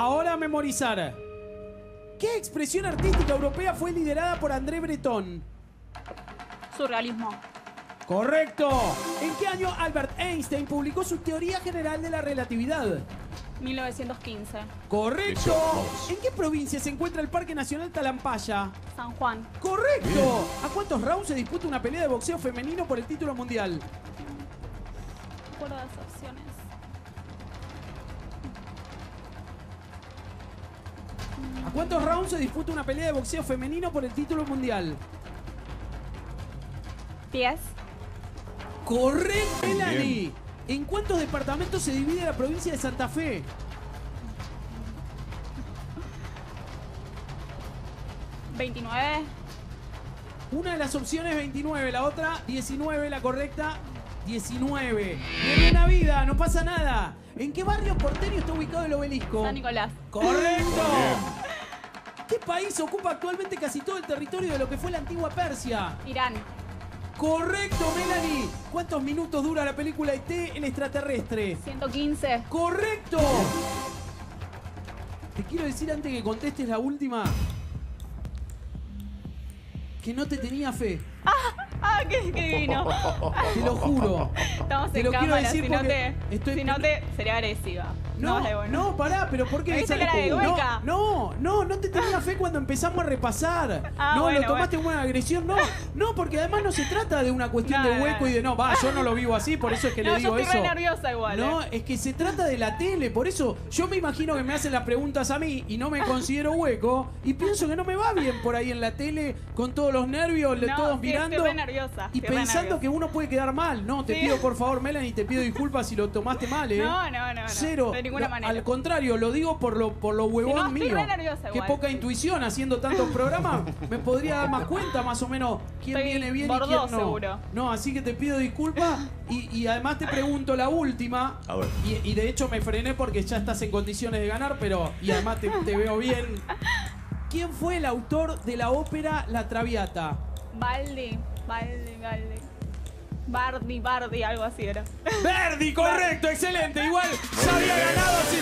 Ahora a memorizar. ¿Qué expresión artística europea fue liderada por André Breton? Surrealismo. Correcto. ¿En qué año Albert Einstein publicó su teoría general de la relatividad? 1915. Correcto. ¿En qué provincia se encuentra el Parque Nacional Talampaya? San Juan. Correcto. ¿A cuántos rounds se disputa una pelea de boxeo femenino por el título mundial? Acuerdo las opciones. ¿A cuántos rounds se disputa una pelea de boxeo femenino por el título mundial? 10. Correcto, Melanie. ¿En cuántos departamentos se divide la provincia de Santa Fe? ¿29? Una de las opciones 29, la otra 19, la correcta 19. Tiene una vida, no pasa nada. ¿En qué barrio porteño está ubicado el obelisco? San Nicolás. Correcto. ¿Qué país ocupa actualmente casi todo el territorio de lo que fue la antigua Persia? Irán. Correcto, Melanie. ¿Cuántos minutos dura la película ET, el extraterrestre? 115. ¡Correcto! Te quiero decir antes que contestes la última que no te tenía fe. ¡Ah, qué, qué divino! Te lo juro. Estamos Te en lo quiero decir si no te, estoy- si no te sería agresiva. No, bueno. no, pará, pero ¿por qué? ¿Me viste ¿Sabes cara de hueca? No, no, no te tenía fe cuando empezamos a repasar. Ah, no, bueno, lo tomaste como una agresión. No, no, porque además no se trata de una cuestión No, de no, hueco no. y de no, va, yo no lo vivo así, por eso es que No, le yo digo estoy eso. re nerviosa igual. No, eh. es que se trata de la tele, por eso yo me imagino que me hacen las preguntas a mí y no me considero hueco y pienso que no me va bien por ahí en la tele con todos los nervios, No, todos sí, mirando estoy re nerviosa, y estoy re pensando nerviosa. que uno puede quedar mal. No, te Sí. pido por favor, Melanie, te pido disculpas si lo tomaste mal, ¿eh? No, no, no, no. Cero. De ninguna No, manera. Al contrario, lo digo por lo, por lo huevón Si no, estoy mío. re nerviosa Qué igual. poca intuición haciendo tantos programas. Me podría dar más cuenta, más o menos, quién Estoy viene bien y quién no. seguro. No, así que te pido disculpas y, y además te pregunto la última. A ver. Y, y de hecho me frené porque ya estás en condiciones de ganar, pero y además te, te veo bien. ¿Quién fue el autor de la ópera La Traviata? Baldi, Baldi, Baldi. Bardi, Bardi, algo así era. Verdi, correcto, excelente. Igual se había ganado, se